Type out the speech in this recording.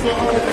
coração.